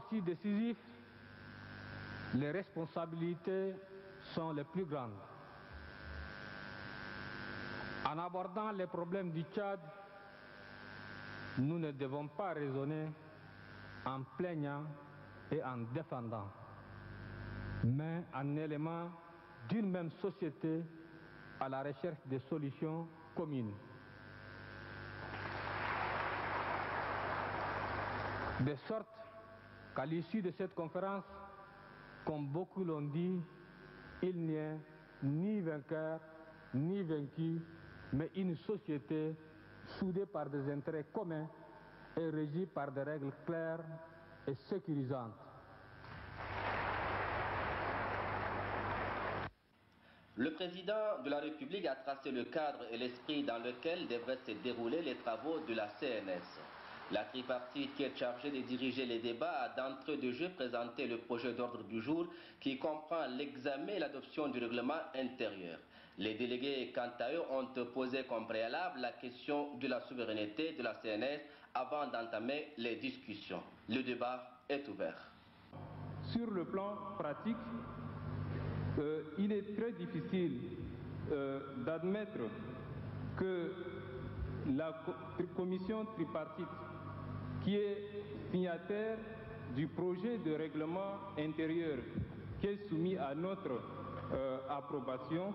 aussi décisif, les responsabilités sont les plus grandes. En abordant les problèmes du Tchad, nous ne devons pas raisonner en plaignant et en défendant, mais en élément d'une même société à la recherche des solutions communes. De sorte qu'à l'issue de cette conférence, comme beaucoup l'ont dit, il n'y a ni vainqueur ni vaincu, mais une société soudée par des intérêts communs et régie par des règles claires et sécurisantes. Le président de la République a tracé le cadre et l'esprit dans lequel devraient se dérouler les travaux de la CNS. La tripartite qui est chargée de diriger les débats a d'entrée de jeu présenté le projet d'ordre du jour qui comprend l'examen et l'adoption du règlement intérieur. Les délégués, quant à eux, ont posé comme préalable la question de la souveraineté de la CNS avant d'entamer les discussions. Le débat est ouvert. Sur le plan pratique, euh, il est très difficile euh, d'admettre que la commission tripartite qui est signataire du projet de règlement intérieur qui est soumis à notre euh, approbation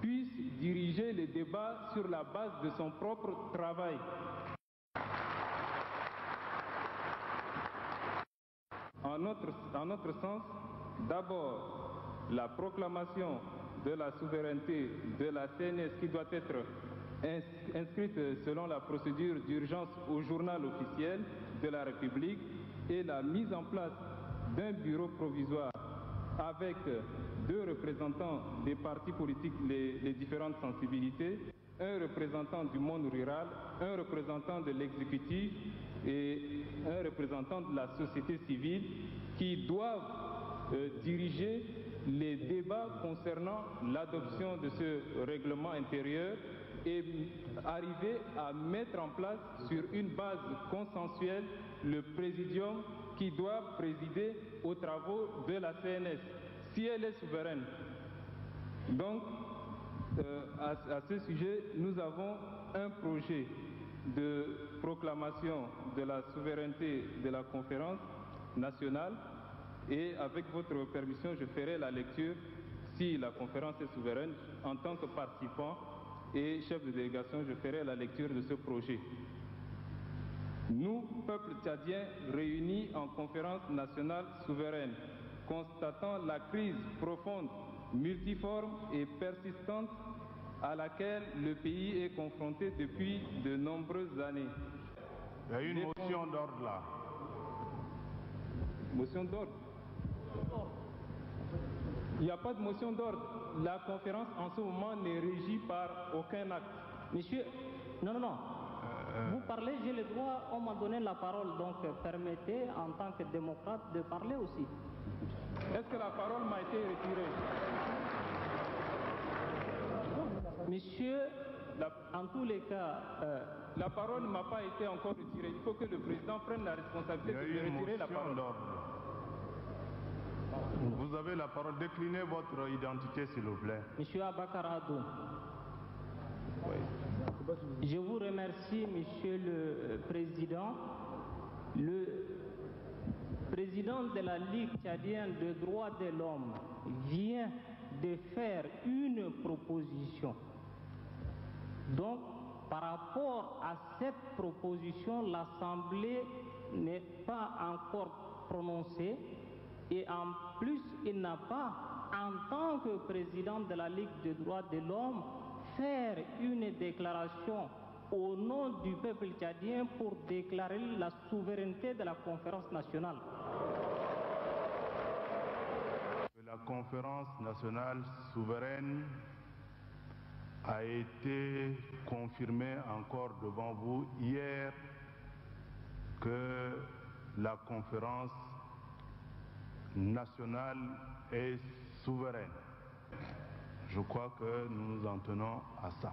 puisse diriger les débats sur la base de son propre travail. En notre, en notre sens, d'abord, la proclamation de la souveraineté de la CNS qui doit être inscrite selon la procédure d'urgence au journal officiel de la République et la mise en place d'un bureau provisoire avec deux représentants des partis politiques, les, différentes sensibilités, un représentant du monde rural, un représentant de l'exécutif et un représentant de la société civile qui doivent euh, diriger les débats concernant l'adoption de ce règlement intérieur et arriver à mettre en place sur une base consensuelle le présidium qui doit présider aux travaux de la CNS, si elle est souveraine. Donc, euh, à, à, ce sujet, nous avons un projet de proclamation de la souveraineté de la conférence nationale et avec votre permission, je ferai la lecture, si la conférence est souveraine, en tant que participant et chef de délégation, je ferai la lecture de ce projet. Nous, peuple tchadien réunis en conférence nationale souveraine, constatant la crise profonde, multiforme et persistante à laquelle le pays est confronté depuis de nombreuses années. Il y a une motion d'ordre là. Motion d'ordre Il n'y a pas de motion d'ordre. La conférence en ce moment n'est régie par aucun acte. Monsieur, non, non, non. Vous parlez, j'ai le droit, on m'a donné la parole, donc permettez en tant que démocrate de parler aussi. Est-ce que la parole m'a été retirée? Monsieur, en tous les cas, euh, la parole ne m'a pas été encore retirée. Il faut que le président prenne la responsabilité de retirer la parole. Vous avez la parole. Déclinez votre identité, s'il vous plaît. Monsieur Abakar Adou. Je vous remercie, Monsieur le Président. Le président de la Ligue tchadienne des droits de l'homme vient de faire une proposition. Donc, par rapport à cette proposition, l'Assemblée n'est pas encore prononcée et en plus, il n'a pas, en tant que président de la Ligue des droits de l'homme, faire une déclaration au nom du peuple tchadien pour déclarer la souveraineté de la conférence nationale. La conférence nationale souveraine a été confirmée encore devant vous hier que la conférence nationale est souveraine. Je crois que nous nous en tenons à ça.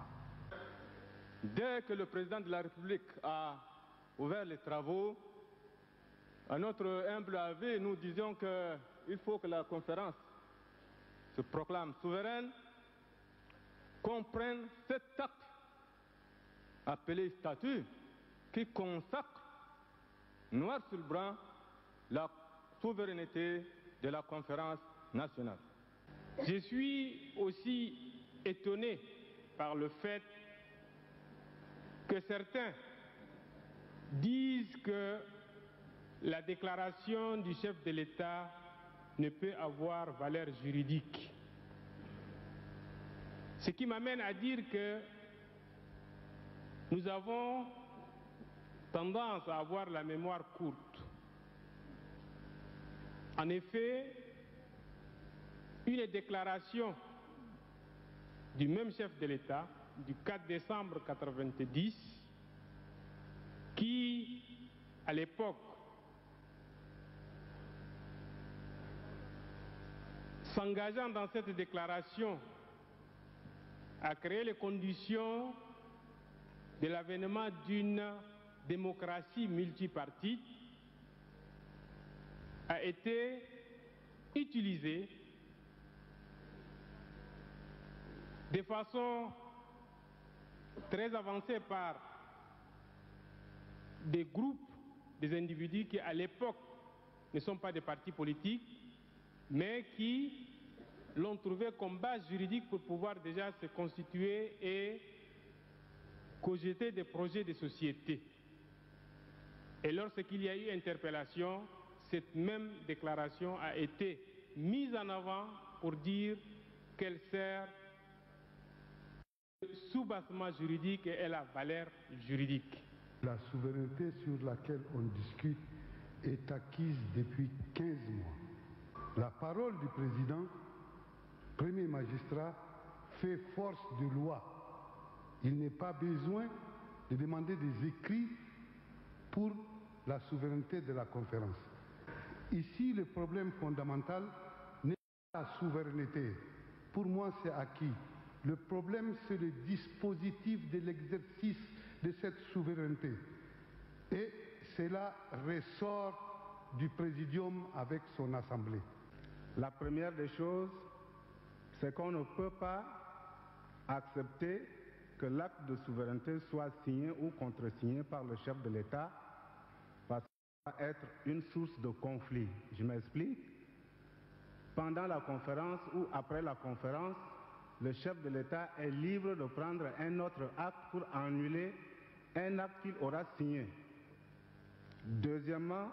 Dès que le président de la République a ouvert les travaux, À notre humble avis, nous disions qu'il faut que la conférence se proclame souveraine, comprenne cet acte appelé statut qui consacre noir sur blanc la souveraineté de la conférence nationale. Je suis aussi étonné par le fait que certains disent que la déclaration du chef de l'État ne peut avoir valeur juridique. Ce qui m'amène à dire que nous avons tendance à avoir la mémoire courte. En effet, une déclaration du même chef de l'État du 4 décembre 1990 qui, à l'époque, s'engageant dans cette déclaration à créer les conditions de l'avènement d'une démocratie multipartite, a été utilisé de façon très avancée par des groupes, des individus qui à l'époque ne sont pas des partis politiques, mais qui l'ont trouvé comme base juridique pour pouvoir déjà se constituer et cogiter des projets de société. Et lorsqu'il y a eu interpellation, cette même déclaration a été mise en avant pour dire qu'elle sert sous-bassement juridique et elle a valeur juridique. La souveraineté sur laquelle on discute est acquise depuis 15 mois. La parole du président, premier magistrat, fait force de loi. Il n'est pas besoin de demander des écrits pour la souveraineté de la conférence. Ici, le problème fondamental n'est pas la souveraineté. Pour moi, c'est acquis. Le problème, c'est le dispositif de l'exercice de cette souveraineté. Et cela ressort du présidium avec son assemblée. La première des choses, c'est qu'on ne peut pas accepter que l'acte de souveraineté soit signé ou contresigné par le chef de l'État être une source de conflit. Je m'explique. Pendant la conférence ou après la conférence, le chef de l'État est libre de prendre un autre acte pour annuler un acte qu'il aura signé. Deuxièmement,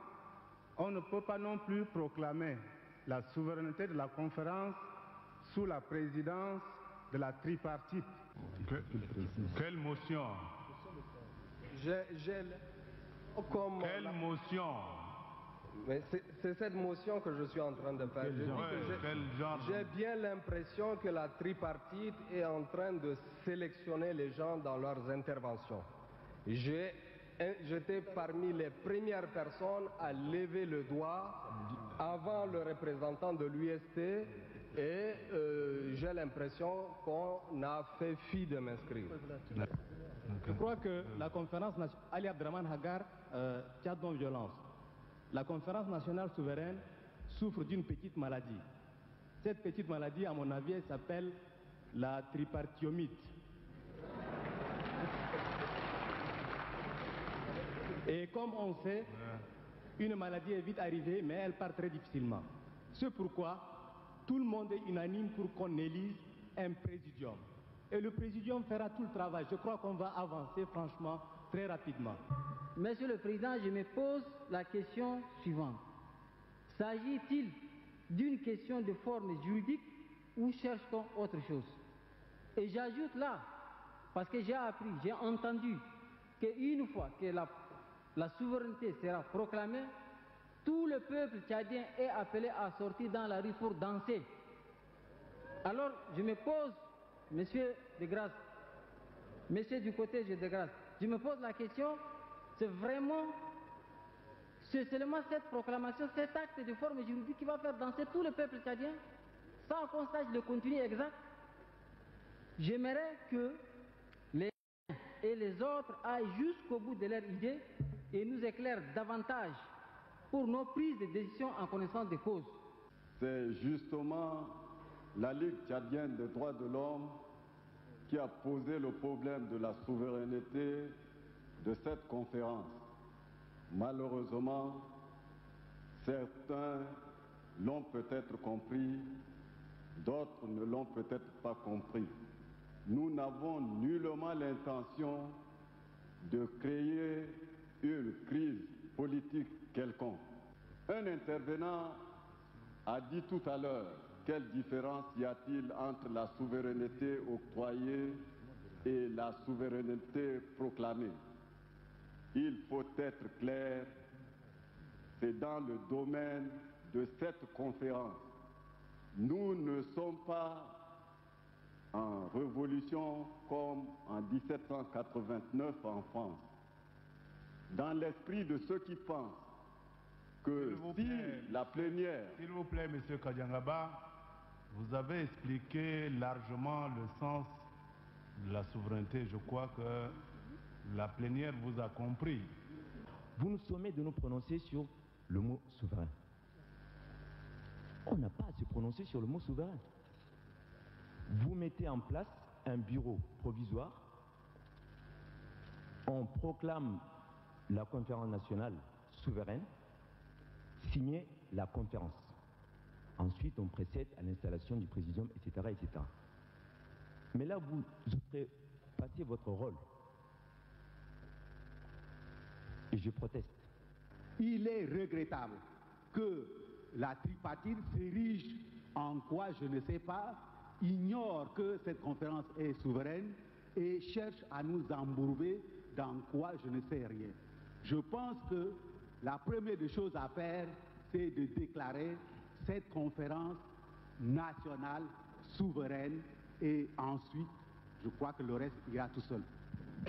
on ne peut pas non plus proclamer la souveraineté de la conférence sous la présidence de la tripartite. Que- quelle motion? J'ai comme Quelle la- motion Mais c'est cette motion que je suis en train de faire. J'ai- bien l'impression que la tripartite est en train de sélectionner les gens dans leurs interventions. J'étais parmi les premières personnes à lever le doigt avant le représentant de l'UST et euh, j'ai l'impression qu'on a fait fi de m'inscrire. Je crois que la conférence nationale, Ali Abdraman Hagar, euh, tient donc violence. La conférence nationale souveraine souffre d'une petite maladie. Cette petite maladie, à mon avis, elle s'appelle la tripartiomite. Et comme on sait, une maladie est vite arrivée, mais elle part très difficilement. C'est pourquoi tout le monde est unanime pour qu'on élise un présidium. Et le présidium fera tout le travail. Je crois qu'on va avancer franchement très rapidement. Monsieur le Président, je me pose la question suivante. S'agit-il d'une question de forme juridique ou cherche-t-on autre chose? Et j'ajoute là, parce que j'ai appris, j'ai entendu qu'une fois que la, la souveraineté sera proclamée, tout le peuple tchadien est appelé à sortir dans la rue pour danser. Alors, je me pose, monsieur de grâce, monsieur du côté de grâce, je me pose la question, c'est vraiment, c'est seulement cette proclamation, cet acte de forme juridique qui va faire danser tout le peuple tchadien, sans qu'on sache le contenu exact. J'aimerais que les uns et les autres aillent jusqu'au bout de leur idée et nous éclairent davantage pour nos prises de décision en connaissance de cause. C'est justement la Ligue tchadienne des droits de l'homme qui a posé le problème de la souveraineté de cette conférence. Malheureusement, certains l'ont peut-être compris, d'autres ne l'ont peut-être pas compris. Nous n'avons nullement l'intention de créer une crise politique quelconque. Un intervenant a dit tout à l'heure quelle différence y a-t-il entre la souveraineté octroyée et la souveraineté proclamée? Il faut être clair, c'est dans le domaine de cette conférence. Nous ne sommes pas en révolution comme en 1789 en France. Dans l'esprit de ceux qui pensent que si la plénière... S'il vous plaît, Monsieur Kadiangaba, vous avez expliqué largement le sens de la souveraineté. Je crois que la plénière vous a compris. Vous nous sommez de nous prononcer sur le mot souverain. On n'a pas à se prononcer sur le mot souverain. Vous mettez en place un bureau provisoire. On proclame la conférence nationale souveraine, signé la conférence. Ensuite, on précède à l'installation du président, etc., etc. Mais là, vous passé votre rôle. Et je proteste. Il est regrettable que la tripartite s'érige en quoi je ne sais pas, ignore que cette conférence est souveraine et cherche à nous embourber dans quoi je ne sais rien. Je pense que la première des choses à faire, c'est de déclarer cette conférence nationale souveraine et ensuite, je crois que le reste ira tout seul.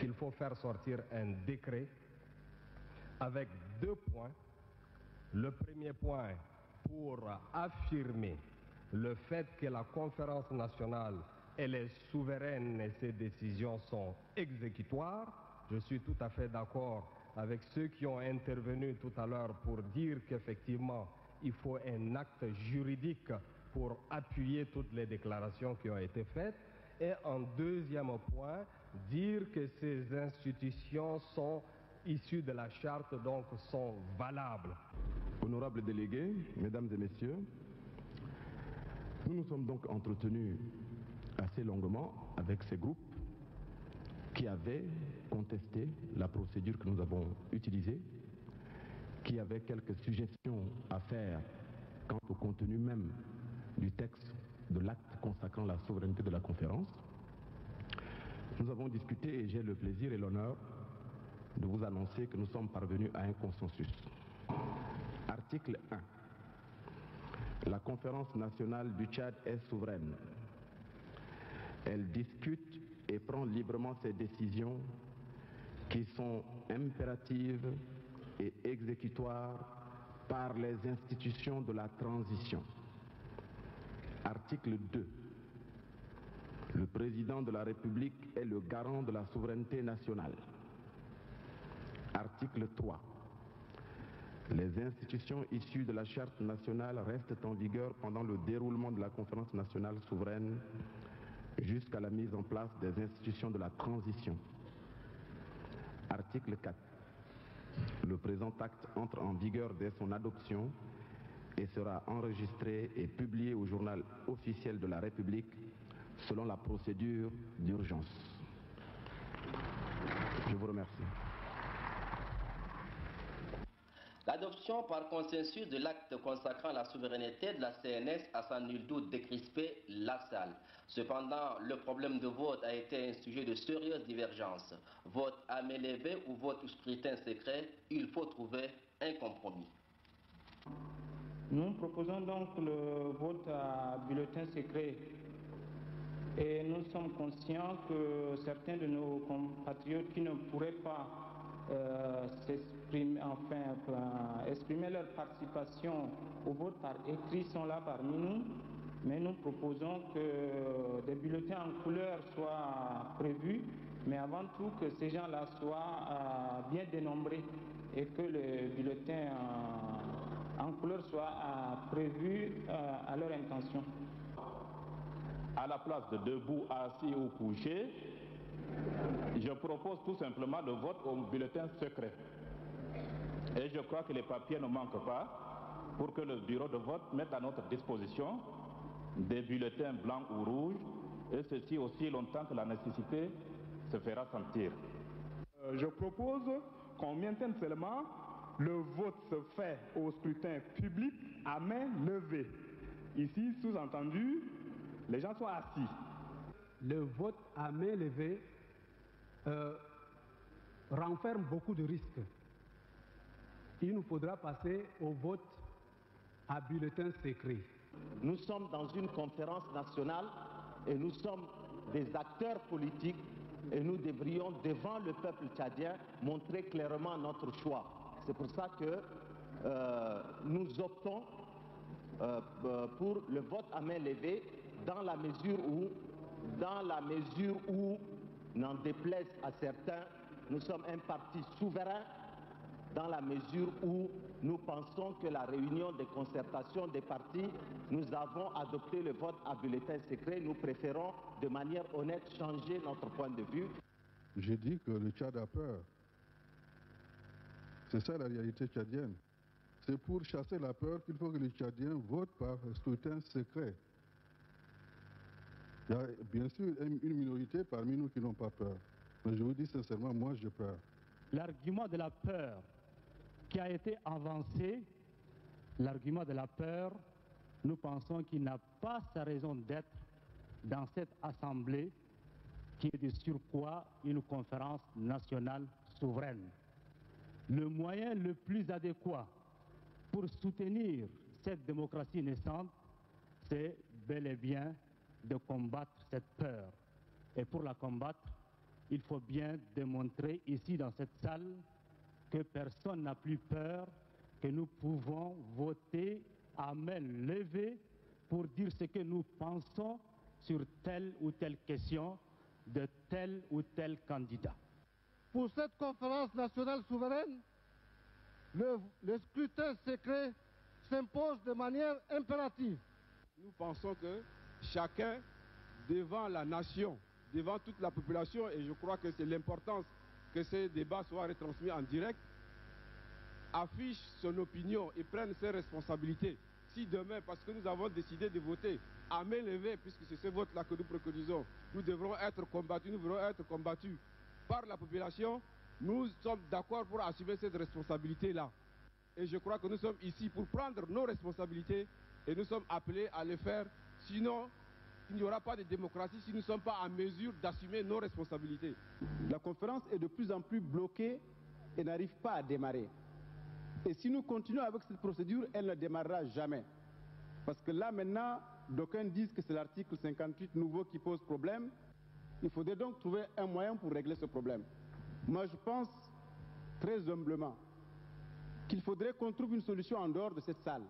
Il faut faire sortir un décret avec deux points. Le premier point pour affirmer le fait que la conférence nationale elle est souveraine et ses décisions sont exécutoires. Je suis tout à fait d'accord avec ceux qui ont intervenu tout à l'heure pour dire qu'effectivement, il faut un acte juridique pour appuyer toutes les déclarations qui ont été faites. Et en deuxième point, dire que ces institutions sont issues de la charte, donc sont valables. Honorables délégués, mesdames et messieurs, nous nous sommes donc entretenus assez longuement avec ces groupes qui avaient contesté la procédure que nous avons utilisée, qui avaient quelques suggestions à faire quant au contenu même du texte de l'acte consacrant la souveraineté de la conférence. Nous avons discuté et j'ai le plaisir et l'honneur de vous annoncer que nous sommes parvenus à un consensus. Article 1. La conférence nationale du Tchad est souveraine. Elle discute et prend librement ses décisions qui sont impératives et exécutoires par les institutions de la transition. Article 2. Le président de la République est le garant de la souveraineté nationale. Article 3. Les institutions issues de la charte nationale restent en vigueur pendant le déroulement de la conférence nationale souveraine jusqu'à la mise en place des institutions de la transition. Article 4. Le présent acte entre en vigueur dès son adoption et sera enregistré et publié au journal officiel de la République selon la procédure d'urgence. Je vous remercie. L'adoption par consensus de l'acte consacrant la souveraineté de la CNS a sans nul doute décrispé la salle. Cependant, le problème de vote a été un sujet de sérieuses divergences. Vote à main levée ou vote ou scrutin secret, il faut trouver un compromis. Nous proposons donc le vote à bulletin secret et nous sommes conscients que certains de nos compatriotes qui ne pourraient pas euh, s'exprimer, enfin, euh, exprimer leur participation au vote par écrit sont là parmi nous, mais nous proposons que des bulletins en couleur soient prévus, mais avant tout que ces gens-là soient euh, bien dénombrés et que le bulletin en couleur soit prévu à leur intention. À la place de debout, assis ou couché, je propose tout simplement le vote au bulletin secret. Et je crois que les papiers ne manquent pas pour que le bureau de vote mette à notre disposition des bulletins blancs ou rouges, et ceci aussi longtemps que la nécessité se fera sentir. Euh, je propose qu'on maintienne seulement le vote se fait au scrutin public à main levée. Ici, sous-entendu, les gens sont assis. Le vote à main levée euh, renferme beaucoup de risques. Il nous faudra passer au vote à bulletin secret. Nous sommes dans une conférence nationale et nous sommes des acteurs politiques et nous devrions, devant le peuple tchadien, montrer clairement notre choix. C'est pour ça que euh, nous optons euh, pour le vote à main levée dans la mesure où, dans la mesure où, n'en déplaise à certains, nous sommes un parti souverain dans la mesure où nous pensons que la réunion des concertations des partis, nous avons adopté le vote à bulletin secret. Nous préférons de manière honnête changer notre point de vue. J'ai dit que le Tchad a peur. C'est ça la réalité tchadienne. C'est pour chasser la peur qu'il faut que les Tchadiens votent par scrutin secret. Il y a bien sûr une minorité parmi nous qui n'ont pas peur. Mais je vous dis sincèrement, moi j'ai peur. L'argument de la peur qui a été avancé, l'argument de la peur, nous pensons qu'il n'a pas sa raison d'être dans cette assemblée qui est de surcroît une conférence nationale souveraine. Le moyen le plus adéquat pour soutenir cette démocratie naissante, c'est bel et bien de combattre cette peur. Et pour la combattre, il faut bien démontrer ici dans cette salle que personne n'a plus peur, que nous pouvons voter à main levée pour dire ce que nous pensons sur telle ou telle question de tel ou tel candidat. Pour cette conférence nationale souveraine, le, le scrutin secret s'impose de manière impérative. Nous pensons que chacun, devant la nation, devant toute la population, et je crois que c'est l'importance que ces débats soient retransmis en direct, affiche son opinion et prenne ses responsabilités. Si demain, parce que nous avons décidé de voter à main levée, puisque c'est ce vote-là que nous préconisons, nous devrons être combattus, nous devrons être combattus par la population, nous sommes d'accord pour assumer cette responsabilité-là. Et je crois que nous sommes ici pour prendre nos responsabilités et nous sommes appelés à le faire. Sinon, il n'y aura pas de démocratie si nous ne sommes pas en mesure d'assumer nos responsabilités. La conférence est de plus en plus bloquée et n'arrive pas à démarrer. Et si nous continuons avec cette procédure, elle ne démarrera jamais. Parce que là maintenant, d'aucuns disent que c'est l'article 58 nouveau qui pose problème. Il faudrait donc trouver un moyen pour régler ce problème. Moi je pense très humblement qu'il faudrait qu'on trouve une solution en dehors de cette salle.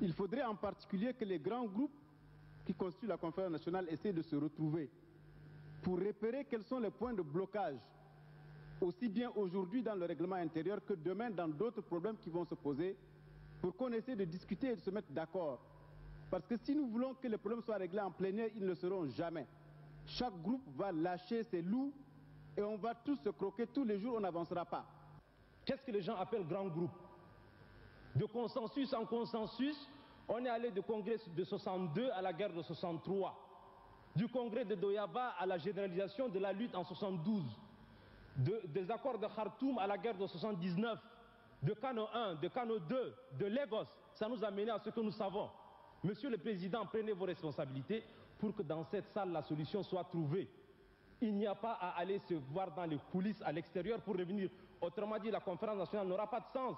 Il faudrait en particulier que les grands groupes qui constituent la conférence nationale essaient de se retrouver pour repérer quels sont les points de blocage, aussi bien aujourd'hui dans le règlement intérieur que demain dans d'autres problèmes qui vont se poser, pour qu'on essaie de discuter et de se mettre d'accord. Parce que si nous voulons que les problèmes soient réglés en plénière, ils ne le seront jamais. Chaque groupe va lâcher ses loups et on va tous se croquer tous les jours, on n'avancera pas. Qu'est-ce que les gens appellent grand groupe? De consensus en consensus, on est allé du congrès de 62 à la guerre de 63, du congrès de Doyaba à la généralisation de la lutte en 72, de, des accords de Khartoum à la guerre de 79, de Kano 1, de Kano 2, de Lagos. Ça nous a mené à ce que nous savons. Monsieur le Président, prenez vos responsabilités pour que dans cette salle la solution soit trouvée. Il n'y a pas à aller se voir dans les coulisses à l'extérieur pour revenir. Autrement dit, la conférence nationale n'aura pas de sens.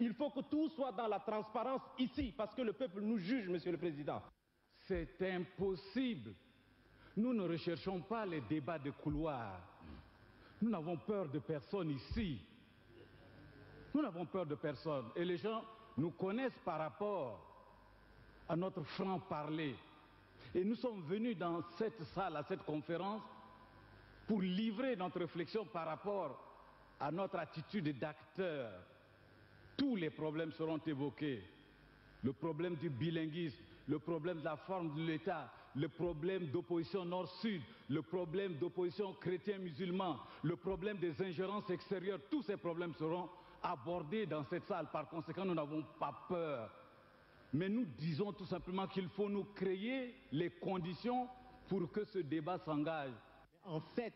Il faut que tout soit dans la transparence ici, parce que le peuple nous juge, Monsieur le Président. C'est impossible. Nous ne recherchons pas les débats de couloir. Nous n'avons peur de personne ici. Nous n'avons peur de personne. Et les gens nous connaissent par rapport à notre franc-parler. Et nous sommes venus dans cette salle, à cette conférence, pour livrer notre réflexion par rapport à notre attitude d'acteur tous les problèmes seront évoqués. Le problème du bilinguisme, le problème de la forme de l'État, le problème d'opposition nord-sud, le problème d'opposition chrétien-musulman, le problème des ingérences extérieures, tous ces problèmes seront abordés dans cette salle. Par conséquent, nous n'avons pas peur. Mais nous disons tout simplement qu'il faut nous créer les conditions pour que ce débat s'engage. En fait,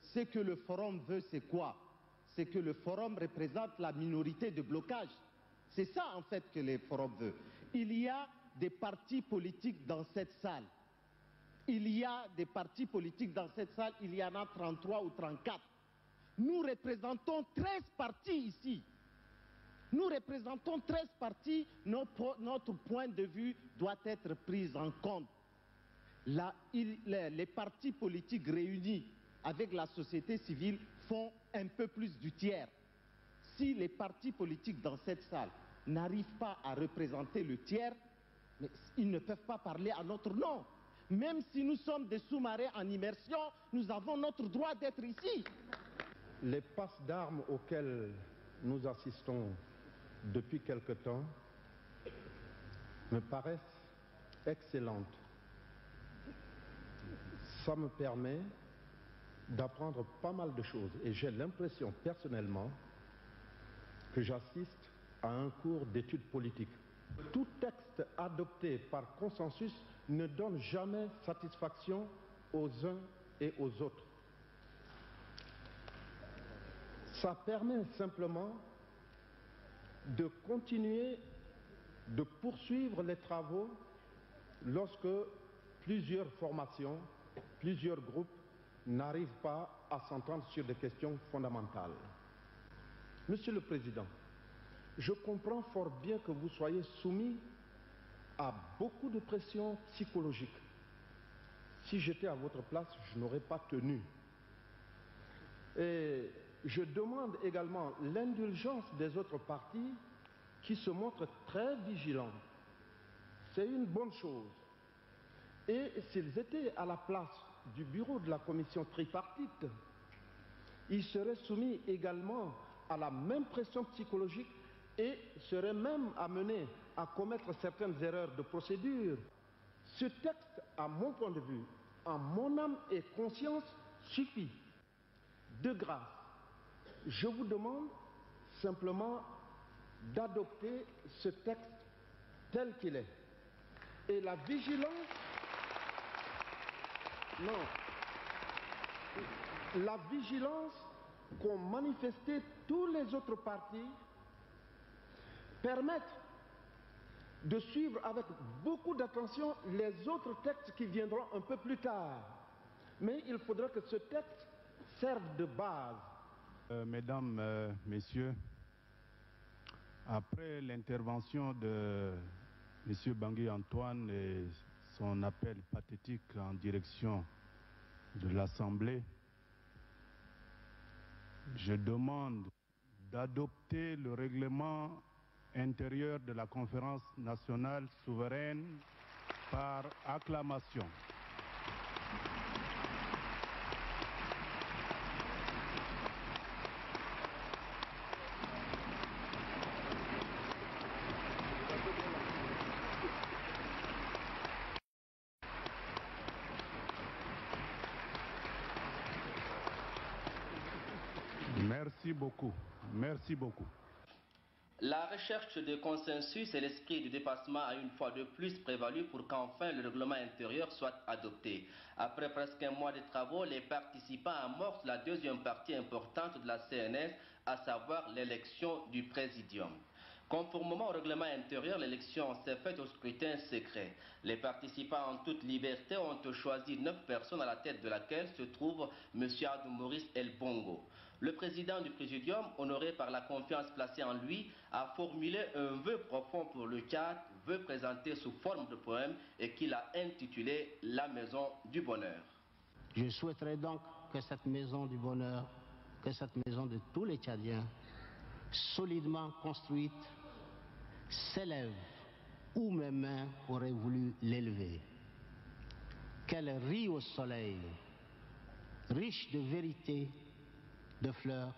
ce que le forum veut, c'est quoi? C'est que le forum représente la minorité de blocage. C'est ça, en fait, que le forum veut. Il y a des partis politiques dans cette salle. Il y a des partis politiques dans cette salle, il y en a 33 ou 34. Nous représentons 13 partis ici. Nous représentons 13 partis, notre, point de vue doit être pris en compte. Là, les partis politiques réunis avec la société civile font un peu plus du tiers. Si les partis politiques dans cette salle n'arrivent pas à représenter le tiers, ils ne peuvent pas parler à notre nom. Même si nous sommes des sous-marins en immersion, nous avons notre droit d'être ici. Les passes d'armes auxquelles nous assistons depuis quelque temps me paraissent excellentes. Ça me permet d'apprendre pas mal de choses et j'ai l'impression personnellement que j'assiste à un cours d'études politiques. Tout texte adopté par consensus ne donne jamais satisfaction aux uns et aux autres. Ça permet simplement de continuer, de poursuivre les travaux lorsque plusieurs formations, plusieurs groupes n'arrivent pas à s'entendre sur des questions fondamentales. Monsieur le Président, je comprends fort bien que vous soyez soumis à beaucoup de pression psychologique. Si j'étais à votre place, je n'aurais pas tenu. Et je demande également l'indulgence des autres partis qui se montrent très vigilants. C'est une bonne chose. Et s'ils étaient à la place du bureau de la commission tripartite, ils seraient soumis également à la même pression psychologique et seraient même amenés à commettre certaines erreurs de procédure. Ce texte, à mon point de vue, en mon âme et conscience, suffit. De grâce, je vous demande simplement d'adopter ce texte tel qu'il est. Et la vigilance, non, la vigilance qu'ont manifesté tous les autres partis permettent de suivre avec beaucoup d'attention les autres textes qui viendront un peu plus tard. Mais il faudra que ce texte serve de base. Euh, mesdames, euh, Messieurs, après l'intervention de M. Bangui Antoine et son appel pathétique en direction de l'Assemblée, je demande d'adopter le règlement intérieur de la conférence nationale souveraine par acclamation. Merci beaucoup. Merci beaucoup. La recherche de consensus et l'esprit du dépassement a une fois de plus prévalu pour qu'enfin le règlement intérieur soit adopté. Après presque un mois de travaux, les participants amorcent la deuxième partie importante de la CNS, à savoir l'élection du présidium. Conformément au règlement intérieur, l'élection s'est faite au scrutin secret. Les participants en toute liberté ont choisi neuf personnes à la tête de laquelle se trouve M. Adou Maurice El Bongo. Le président du Présidium, honoré par la confiance placée en lui, a formulé un vœu profond pour le Tchad, vœu présenté sous forme de poème et qu'il a intitulé La Maison du Bonheur. Je souhaiterais donc que cette maison du bonheur, que cette maison de tous les Tchadiens, solidement construite, s'élève où mes mains auraient voulu l'élever. Qu'elle rit au soleil, riche de vérité, de fleurs,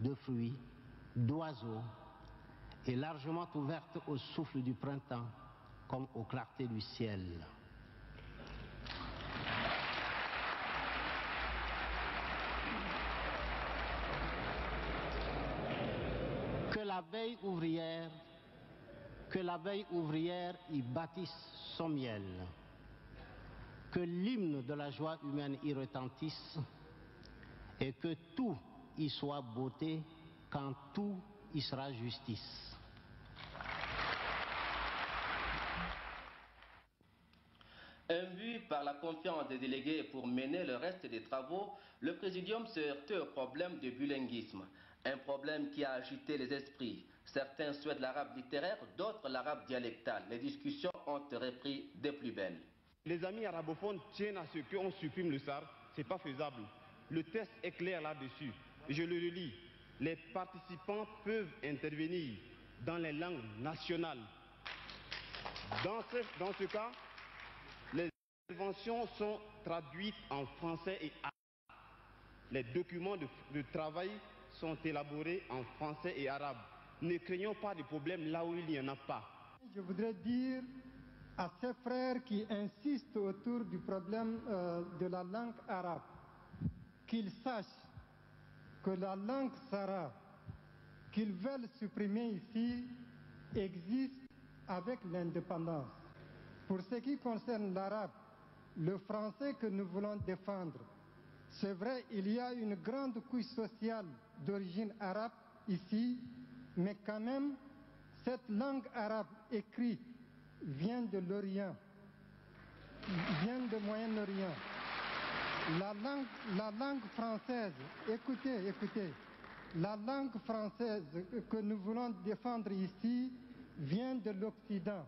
de fruits, d'oiseaux, est largement ouverte au souffle du printemps comme aux clartés du ciel. Que la veille ouvrière, que la veille ouvrière y bâtisse son miel, que l'hymne de la joie humaine y retentisse et que tout y soit beauté quand tout y sera justice. Imbu par la confiance des délégués pour mener le reste des travaux, le Présidium se heurtait au problème du bilinguisme, un problème qui a agité les esprits. Certains souhaitent l'arabe littéraire, d'autres l'arabe dialectal. Les discussions ont repris des plus belles. Les amis arabophones tiennent à ce qu'on supprime le SAR, ce n'est pas faisable. Le test est clair là-dessus. Je le relis. Les participants peuvent intervenir dans les langues nationales. Dans ce, cas, les interventions sont traduites en français et arabe. Les documents de, travail sont élaborés en français et arabe. Ne craignons pas de problèmes là où il n'y en a pas. Je voudrais dire à ces frères qui insistent autour du problème euh, de la langue arabe qu'ils sachent que la langue sara qu'ils veulent supprimer ici existe avec l'indépendance. Pour ce qui concerne l'arabe, le français que nous voulons défendre, c'est vrai, il y a une grande couche sociale d'origine arabe ici, mais quand même, cette langue arabe écrite vient de l'Orient, vient du Moyen-Orient. La langue, la langue française, écoutez, écoutez, la langue française que nous voulons défendre ici vient de l'Occident.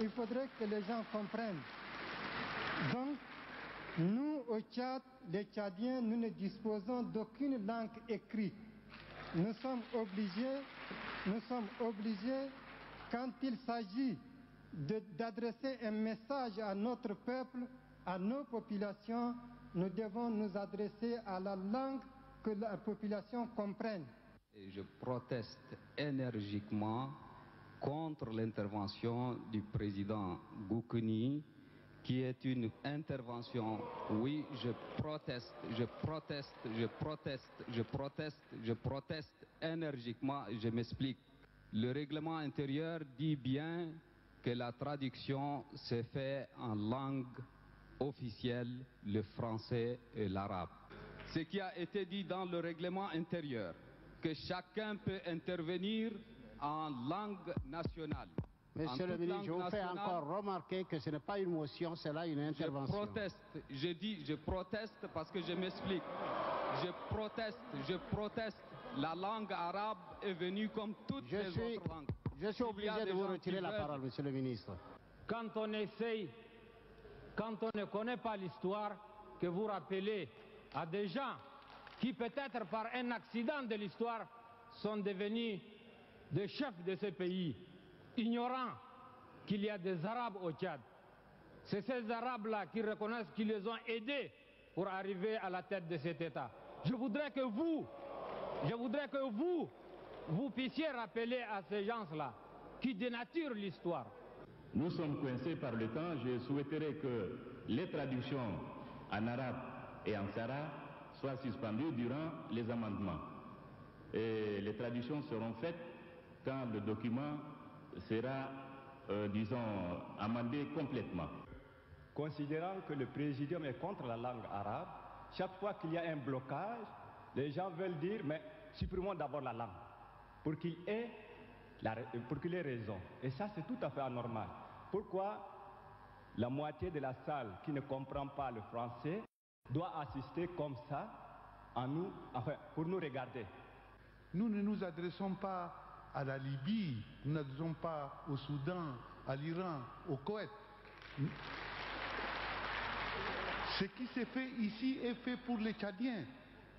Il faudrait que les gens comprennent. Donc, nous, au Tchad, les Tchadiens, nous ne disposons d'aucune langue écrite. Nous sommes obligés, nous sommes obligés, quand il s'agit d'adresser un message à notre peuple, à nos populations, nous devons nous adresser à la langue que la population comprenne. Je proteste énergiquement contre l'intervention du président Goukeni, qui est une intervention, oui, je proteste, je proteste, je proteste, je proteste, je proteste énergiquement, je m'explique. Le règlement intérieur dit bien que la traduction se fait en langue officielle, le français et l'arabe. Ce qui a été dit dans le règlement intérieur, que chacun peut intervenir en langue nationale. Monsieur le ministre, je vous fais encore remarquer que ce n'est pas une motion, c'est là une intervention. Je proteste, je dis, je proteste parce que je m'explique. Je proteste, je proteste. La langue arabe est venue comme toutes je les suis, autres langues. Je suis obligé de vous retirer la parole, monsieur le ministre. Quand on essaye, quand on ne connaît pas l'histoire, que vous rappelez à des gens qui peut-être par un accident de l'histoire sont devenus des chefs de ce pays, ignorant qu'il y a des Arabes au Tchad. C'est ces Arabes-là qui reconnaissent qu'ils les ont aidés pour arriver à la tête de cet État. Je voudrais que vous, je voudrais que vous, vous puissiez rappeler à ces gens-là qui dénaturent l'histoire. Nous sommes coincés par le temps. Je souhaiterais que les traductions en arabe et en sara soient suspendues durant les amendements. Et les traductions seront faites quand le document sera, euh, disons, amendé complètement. Considérant que le présidium est contre la langue arabe, chaque fois qu'il y a un blocage, les gens veulent dire, mais supprimons d'abord la langue, pour qu'il ait, la, pour qu'il ait raison. Et ça, c'est tout à fait anormal. Pourquoi la moitié de la salle qui ne comprend pas le français doit assister comme ça à nous, pour nous regarder? Nous ne nous adressons pas à la Libye, nous n'adressons pas au Soudan, à l'Iran, au Koweït. Ce qui s'est fait ici est fait pour les Tchadiens.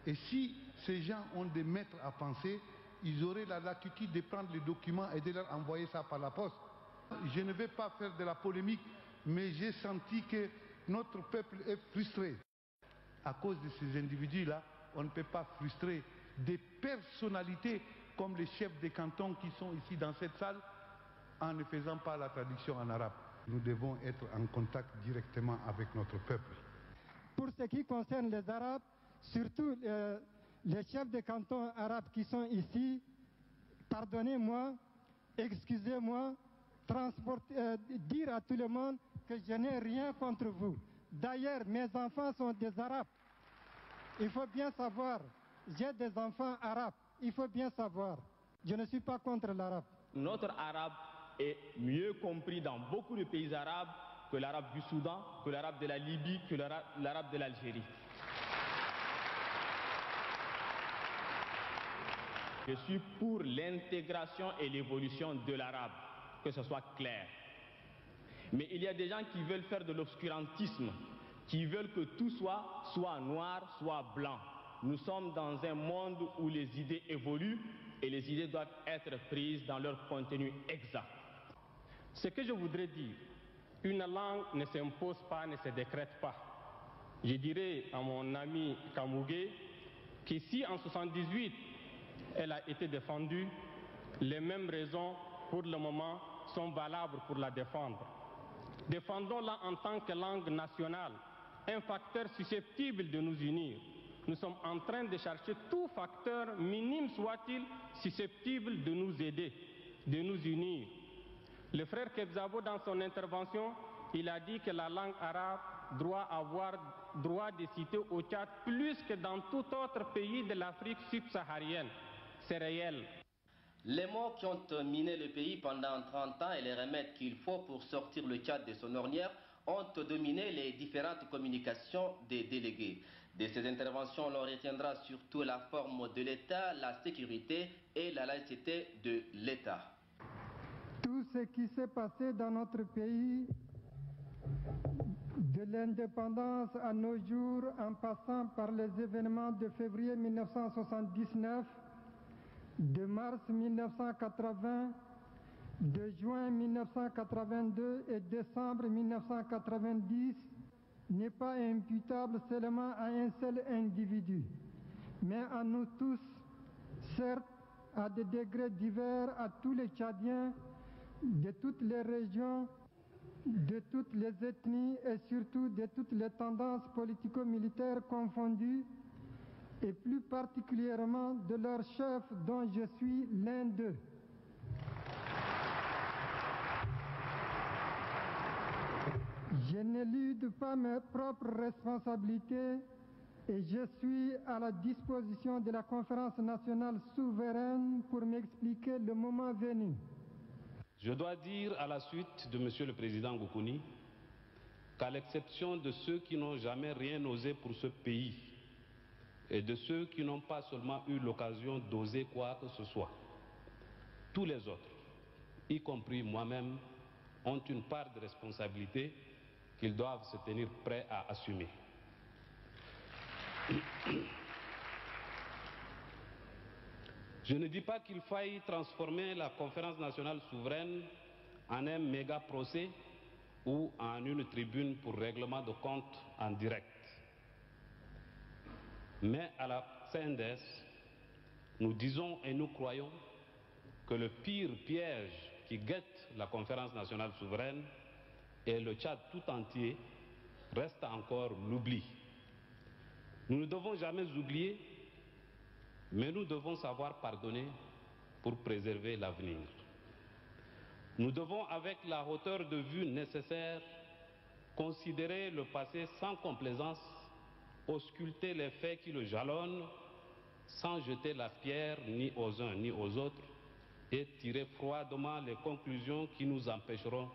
Et si ces gens ont des maîtres à penser, ils auraient la latitude de prendre les documents et de leur envoyer ça par la poste. Je ne vais pas faire de la polémique, mais j'ai senti que notre peuple est frustré. À cause de ces individus-là, on ne peut pas frustrer des personnalités comme les chefs des cantons qui sont ici dans cette salle en ne faisant pas la traduction en arabe. Nous devons être en contact directement avec notre peuple. Pour ce qui concerne les Arabes, surtout euh, les chefs de cantons arabes qui sont ici, pardonnez-moi, excusez-moi, euh, dire à tout le monde que je n'ai rien contre vous. D'ailleurs, mes enfants sont des Arabes. Il faut bien savoir, j'ai des enfants arabes. Il faut bien savoir, je ne suis pas contre l'arabe. Notre arabe est mieux compris dans beaucoup de pays arabes que l'arabe du Soudan, que l'arabe de la Libye, que l'arabe de l'Algérie. Je suis pour l'intégration et l'évolution de l'arabe, que ce soit clair. Mais il y a des gens qui veulent faire de l'obscurantisme, qui veulent que tout soit soit noir, soit blanc. Nous sommes dans un monde où les idées évoluent et les idées doivent être prises dans leur contenu exact. Ce que je voudrais dire, une langue ne s'impose pas, ne se décrète pas. Je dirais à mon ami Kamougué qu'ici en 78, elle a été défendue, les mêmes raisons pour le moment sont valables pour la défendre. Défendons-la en tant que langue nationale, un facteur susceptible de nous unir. Nous sommes en train de chercher tout facteur, minime soit-il, susceptible de nous aider, de nous unir. Le frère Kebzabo, dans son intervention, il a dit que la langue arabe doit avoir droit de citer au Tchad plus que dans tout autre pays de l'Afrique subsaharienne. C'est réel. Les mots qui ont miné le pays pendant 30 ans et les remèdes qu'il faut pour sortir le Tchad de son ornière ont dominé les différentes communications des délégués. De ces interventions, l'on retiendra surtout la forme de l'État, la sécurité et la laïcité de l'État tout ce qui s'est passé dans notre pays, de l'indépendance à nos jours, en passant par les événements de février 1979, de mars 1980, de juin 1982 et décembre 1990, n'est pas imputable seulement à un seul individu, mais à nous tous, certes à des degrés divers, à tous les Tchadiens, de toutes les régions, de toutes les ethnies et surtout de toutes les tendances politico-militaires confondues, et plus particulièrement de leur chef dont je suis l'un d'eux. Je n'élude pas mes propres responsabilités et je suis à la disposition de la conférence nationale souveraine pour m'expliquer le moment venu. Je dois dire à la suite de M. le Président Goukouni qu'à l'exception de ceux qui n'ont jamais rien osé pour ce pays et de ceux qui n'ont pas seulement eu l'occasion d'oser quoi que ce soit, tous les autres, y compris moi-même, ont une part de responsabilité qu'ils doivent se tenir prêts à assumer. Je ne dis pas qu'il faille transformer la conférence nationale souveraine en un méga procès ou en une tribune pour règlement de compte en direct. Mais à la CNDS, nous disons et nous croyons que le pire piège qui guette la conférence nationale souveraine et le Tchad tout entier reste encore l'oubli. Nous ne devons jamais oublier mais nous devons savoir pardonner pour préserver l'avenir. Nous devons, avec la hauteur de vue nécessaire, considérer le passé sans complaisance, ausculter les faits qui le jalonnent, sans jeter la pierre ni aux uns ni aux autres, et tirer froidement les conclusions qui nous empêcheront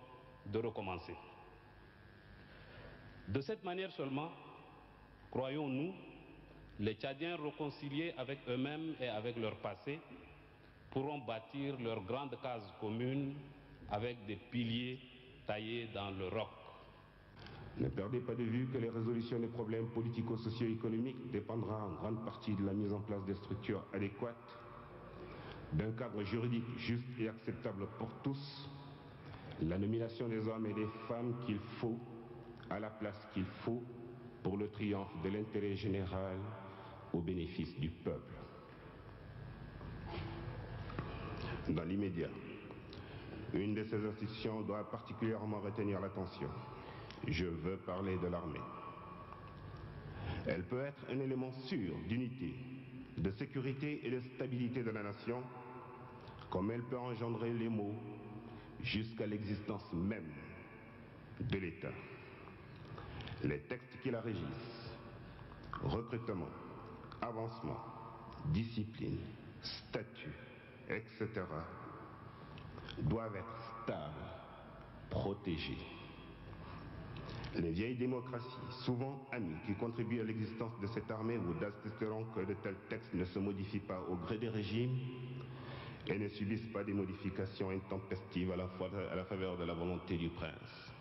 de recommencer. De cette manière seulement, croyons-nous, les Tchadiens réconciliés avec eux-mêmes et avec leur passé pourront bâtir leur grande case commune avec des piliers taillés dans le roc. Ne perdez pas de vue que les résolutions des problèmes politico-socio-économiques dépendront en grande partie de la mise en place des structures adéquates, d'un cadre juridique juste et acceptable pour tous, la nomination des hommes et des femmes qu'il faut, à la place qu'il faut, pour le triomphe de l'intérêt général au bénéfice du peuple. Dans l'immédiat, une de ces institutions doit particulièrement retenir l'attention. Je veux parler de l'armée. Elle peut être un élément sûr d'unité, de sécurité et de stabilité de la nation, comme elle peut engendrer les maux jusqu'à l'existence même de l'État. Les textes qui la régissent, recrutement, avancement, discipline, statut, etc., doivent être stables, protégés. Les vieilles démocraties, souvent amies, qui contribuent à l'existence de cette armée, vous attesteront que de tels textes ne se modifient pas au gré des régimes et ne subissent pas des modifications intempestives à la faveur de la volonté du prince.